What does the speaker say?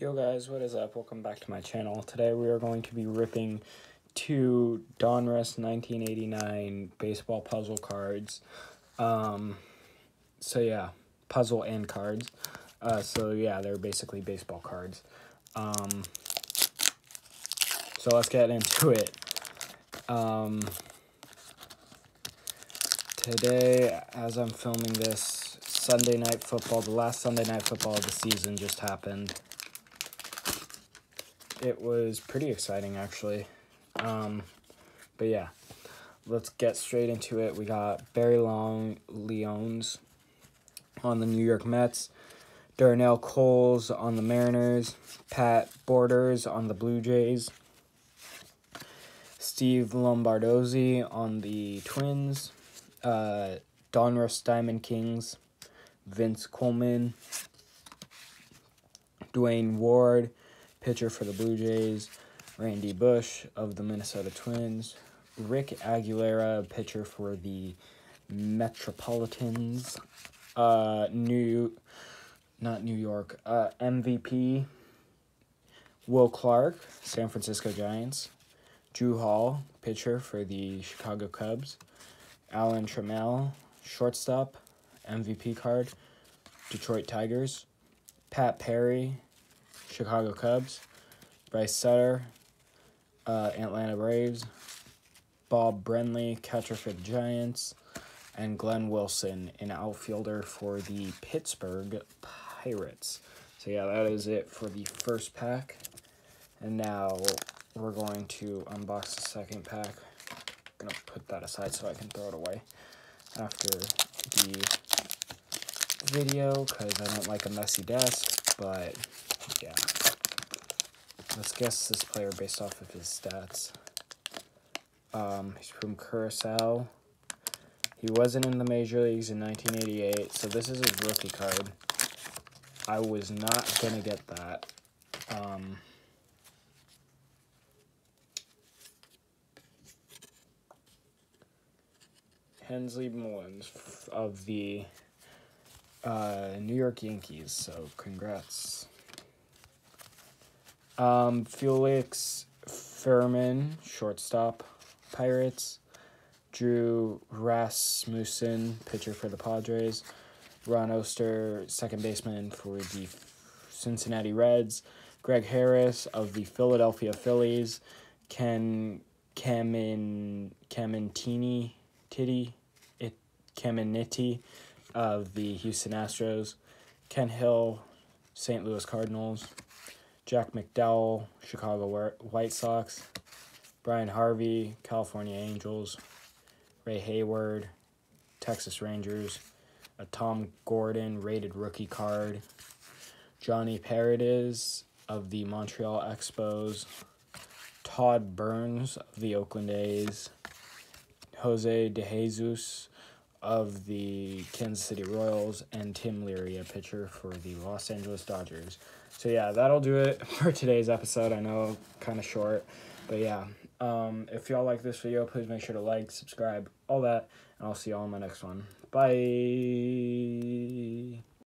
Yo guys, what is up? Welcome back to my channel. Today we are going to be ripping two Donruss 1989 baseball puzzle cards. Um, so yeah, puzzle and cards. Uh, so yeah, they're basically baseball cards. Um, so let's get into it. Um, today, as I'm filming this, Sunday Night Football, the last Sunday Night Football of the season just happened it was pretty exciting actually. Um, but yeah, let's get straight into it. We got Barry Long Leones on the New York Mets, Darnell Coles on the Mariners, Pat Borders on the Blue Jays, Steve Lombardozzi on the Twins, uh, Donruss Diamond Kings, Vince Coleman, Duane Ward, pitcher for the Blue Jays, Randy Bush of the Minnesota Twins, Rick Aguilera, pitcher for the Metropolitans, uh, New, not New York, uh, MVP, Will Clark, San Francisco Giants, Drew Hall, pitcher for the Chicago Cubs, Alan Trammell, shortstop, MVP card, Detroit Tigers, Pat Perry, Chicago Cubs, Bryce Sutter, uh, Atlanta Braves, Bob Brenly, catcher for the Giants, and Glenn Wilson, an outfielder for the Pittsburgh Pirates. So yeah, that is it for the first pack. And now we're going to unbox the second pack. I'm gonna put that aside so I can throw it away after the video because I don't like a messy desk, but yeah. Let's guess this player based off of his stats. Um, he's from Curacao. He wasn't in the major leagues in 1988, so this is his rookie card. I was not going to get that. Um, Hensley Meulens of the uh, New York Yankees, so congrats. Um, Felix Fermin, shortstop, Pirates. Drew Rasmussen, pitcher for the Padres. Ron Oester, second baseman for the Cincinnati Reds. Greg Harris of the Philadelphia Phillies. Ken Camin Caminitini Titty it Caminiti of the Houston Astros. Ken Hill, St. Louis Cardinals. Jack McDowell, Chicago White Sox, Bryan Harvey, California Angels, Ray Hayward, Texas Rangers, a Tom Gordon rated rookie card, Johnny Paredes of the Montreal Expos, Todd Burns of the Oakland A's, Jose DeJesus of the Kansas City Royals, and Tim Leary, a pitcher for the Los Angeles Dodgers. So yeah, that'll do it for today's episode. I know kind of short, but yeah. Um, if y'all like this video, please make sure to like, subscribe, all that, and I'll see y'all in my next one. Bye.